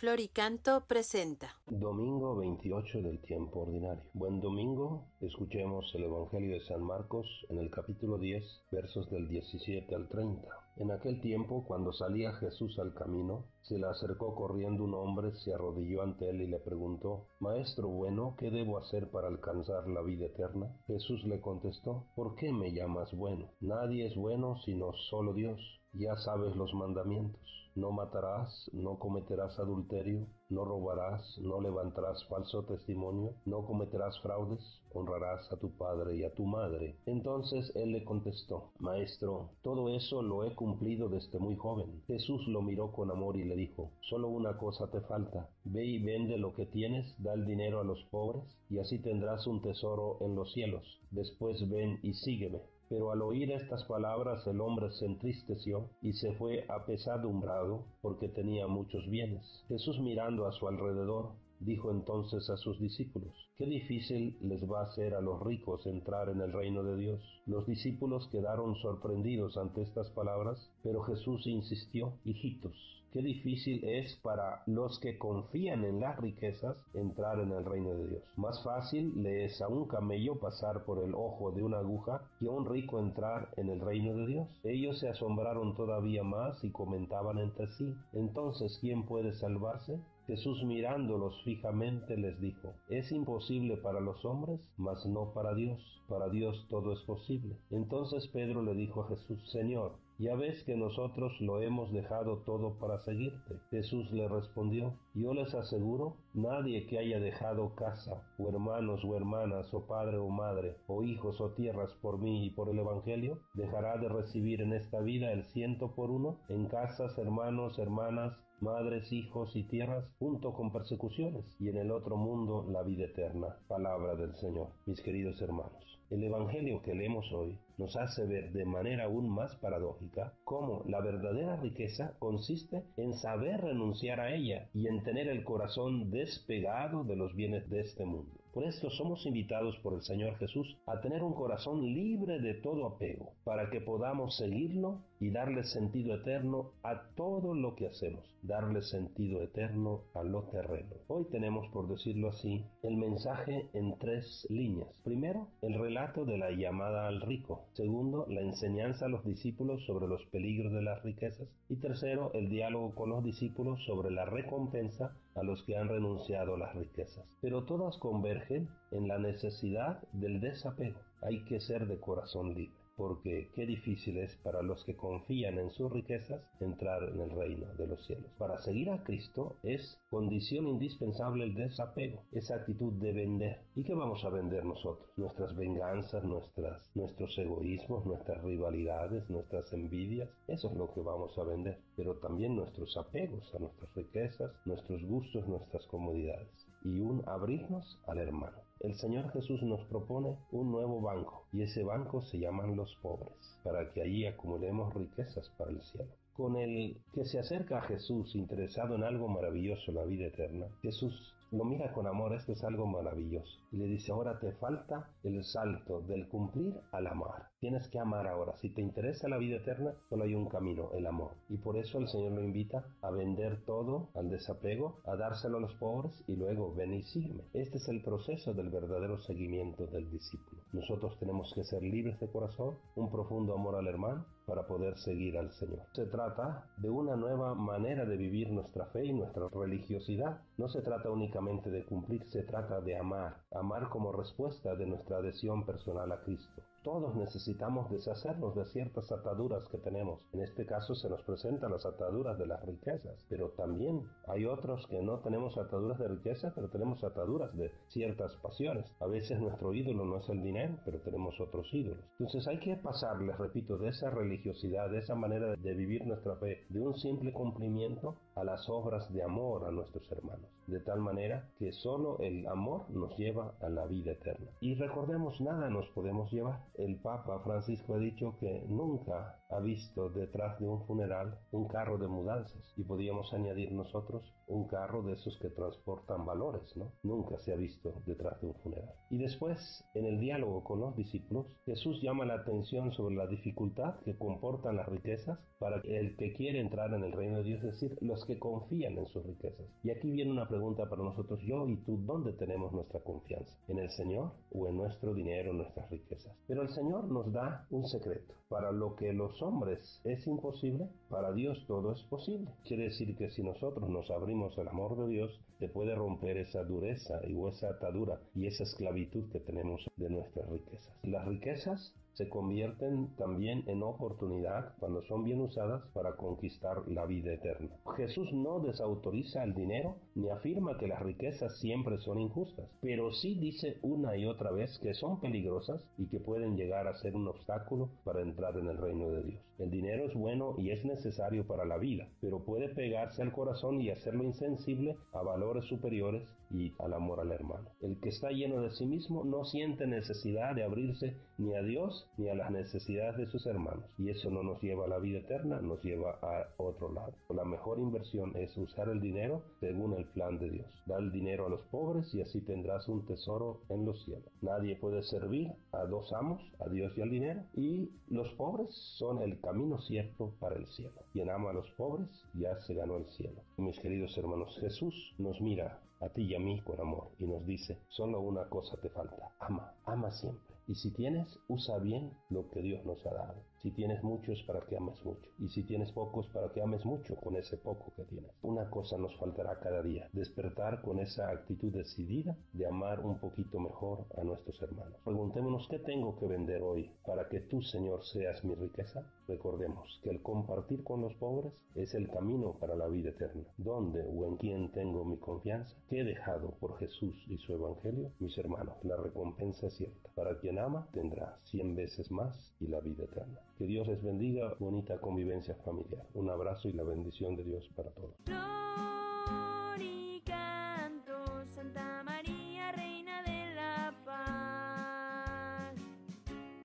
Floricanto presenta Domingo 28 del tiempo ordinario. Buen domingo, escuchemos el Evangelio de San Marcos en el capítulo 10, versos del 17 al 30. En aquel tiempo, cuando salía Jesús al camino, se le acercó corriendo un hombre, se arrodilló ante él y le preguntó, Maestro bueno, ¿qué debo hacer para alcanzar la vida eterna? Jesús le contestó, ¿por qué me llamas bueno? Nadie es bueno sino solo Dios. Ya sabes los mandamientos. No matarás, no cometerás adulterio, no robarás, no levantarás falso testimonio, no cometerás fraudes, honrarás a tu padre y a tu madre. Entonces él le contestó, Maestro, todo eso lo he cumplido desde muy joven. Jesús lo miró con amor y le dijo, Solo una cosa te falta. Ve y vende lo que tienes, da el dinero a los pobres, y así tendrás un tesoro en los cielos. Después ven y sígueme. Pero al oír estas palabras el hombre se entristeció y se fue apesadumbrado porque tenía muchos bienes. Jesús mirando a su alrededor Dijo entonces a sus discípulos, qué difícil les va a ser a los ricos entrar en el reino de Dios. Los discípulos quedaron sorprendidos ante estas palabras, pero Jesús insistió, hijitos, qué difícil es para los que confían en las riquezas entrar en el reino de Dios. Más fácil le es a un camello pasar por el ojo de una aguja que a un rico entrar en el reino de Dios. Ellos se asombraron todavía más y comentaban entre sí, entonces, ¿quién puede salvarse? Jesús mirándolos fijamente les dijo, es imposible para los hombres, mas no para Dios. Para Dios todo es posible. Entonces Pedro le dijo a Jesús, Señor, ya ves que nosotros lo hemos dejado todo para seguirte. Jesús le respondió, yo les aseguro, nadie que haya dejado casa, o hermanos o hermanas, o padre o madre, o hijos o tierras por mí y por el Evangelio, dejará de recibir en esta vida el ciento por uno en casas, hermanos, hermanas, madres, hijos y tierras, junto con persecuciones, y en el otro mundo la vida eterna. Palabra del Señor. Mis queridos hermanos, el Evangelio que leemos hoy nos hace ver de manera aún más paradójica cómo la verdadera riqueza consiste en saber renunciar a ella y en tener el corazón despegado de los bienes de este mundo. Por esto somos invitados por el Señor Jesús a tener un corazón libre de todo apego, para que podamos seguirlo y darle sentido eterno a todo lo que hacemos, darle sentido eterno a lo terreno. Hoy tenemos, por decirlo así, el mensaje en tres líneas. Primero, el relato de la llamada al rico. Segundo, la enseñanza a los discípulos sobre los peligros de las riquezas. Y tercero, el diálogo con los discípulos sobre la recompensa a los que han renunciado a las riquezas. Pero todas convergen en la necesidad del desapego. Hay que ser de corazón libre porque qué difícil es para los que confían en sus riquezas entrar en el reino de los cielos. Para seguir a Cristo es condición indispensable el desapego, esa actitud de vender. ¿Y qué vamos a vender nosotros? Nuestras venganzas, nuestras, nuestros egoísmos, nuestras rivalidades, nuestras envidias, eso es lo que vamos a vender, pero también nuestros apegos a nuestras riquezas, nuestros gustos, nuestras comodidades y un abrirnos al hermano. El Señor Jesús nos propone un nuevo banco y ese banco se llaman los pobres, para que allí acumulemos riquezas para el cielo. Con el que se acerca a Jesús interesado en algo maravilloso, la vida eterna, Jesús lo mira con amor, esto es algo maravilloso. Y le dice, ahora te falta el salto del cumplir al amar. Tienes que amar ahora. Si te interesa la vida eterna, solo hay un camino, el amor. Y por eso el Señor lo invita a vender todo al desapego, a dárselo a los pobres y luego ven y sígueme. Este es el proceso del verdadero seguimiento del discípulo. Nosotros tenemos que ser libres de corazón, un profundo amor al hermano para poder seguir al Señor. Se trata de una nueva manera de vivir nuestra fe y nuestra religiosidad. No se trata únicamente de cumplir, se trata de amar, amar como respuesta de nuestra adhesión personal a Cristo. Todos necesitamos deshacernos de ciertas ataduras que tenemos. En este caso se nos presentan las ataduras de las riquezas, pero también hay otros que no tenemos ataduras de riqueza, pero tenemos ataduras de ciertas pasiones. A veces nuestro ídolo no es el dinero, pero tenemos otros ídolos. Entonces hay que pasar, les repito, de esa religiosidad, de esa manera de vivir nuestra fe, de un simple cumplimiento a las obras de amor a nuestros hermanos, de tal manera que solo el amor nos lleva a la vida eterna. Y recordemos, nada nos podemos llevar el Papa Francisco ha dicho que nunca ha visto detrás de un funeral un carro de mudanzas y podíamos añadir nosotros un carro de esos que transportan valores, ¿no? Nunca se ha visto detrás de un funeral. Y después, en el diálogo con los discípulos, Jesús llama la atención sobre la dificultad que comportan las riquezas para el que quiere entrar en el reino de Dios, es decir, los que confían en sus riquezas. Y aquí viene una pregunta para nosotros, yo y tú, ¿dónde tenemos nuestra confianza? ¿En el Señor o en nuestro dinero, nuestras riquezas? Pero el Señor nos da un secreto. Para lo que los hombres es imposible, para Dios todo es posible. Quiere decir que si nosotros nos abrimos al amor de Dios, se puede romper esa dureza y esa atadura y esa esclavitud que tenemos de nuestras riquezas. Las riquezas se convierten también en oportunidad cuando son bien usadas para conquistar la vida eterna. Jesús no desautoriza el dinero ni afirma que las riquezas siempre son injustas, pero sí dice una y otra vez que son peligrosas y que pueden llegar a ser un obstáculo para entrar en el reino de Dios. El dinero es bueno y es necesario para la vida, pero puede pegarse al corazón y hacerlo insensible a valores superiores y al amor al hermano. El que está lleno de sí mismo no siente necesidad de abrirse ni a Dios ni a las necesidades de sus hermanos. Y eso no nos lleva a la vida eterna, nos lleva a otro lado. La mejor inversión es usar el dinero según el plan de Dios. Da el dinero a los pobres y así tendrás un tesoro en los cielos. Nadie puede servir a dos amos, a Dios y al dinero. Y los pobres son el camino cierto para el cielo. Quien ama a los pobres ya se ganó el cielo. Mis queridos hermanos, Jesús nos mira a ti y a mí con amor y nos dice, solo una cosa te falta, ama, ama siempre. Y si tienes, usa bien lo que Dios nos ha dado. Si tienes mucho es para que ames mucho. Y si tienes pocos para que ames mucho con ese poco que tienes. Una cosa nos faltará cada día. Despertar con esa actitud decidida de amar un poquito mejor a nuestros hermanos. Preguntémonos qué tengo que vender hoy para que tú, Señor, seas mi riqueza. Recordemos que el compartir con los pobres es el camino para la vida eterna. ¿Dónde o en quién tengo mi confianza? ¿Qué he dejado por Jesús y su Evangelio? Mis hermanos, la recompensa es cierta. Para quien ama, tendrá cien veces más y la vida eterna. Que Dios les bendiga, bonita convivencia familiar. Un abrazo y la bendición de Dios para todos.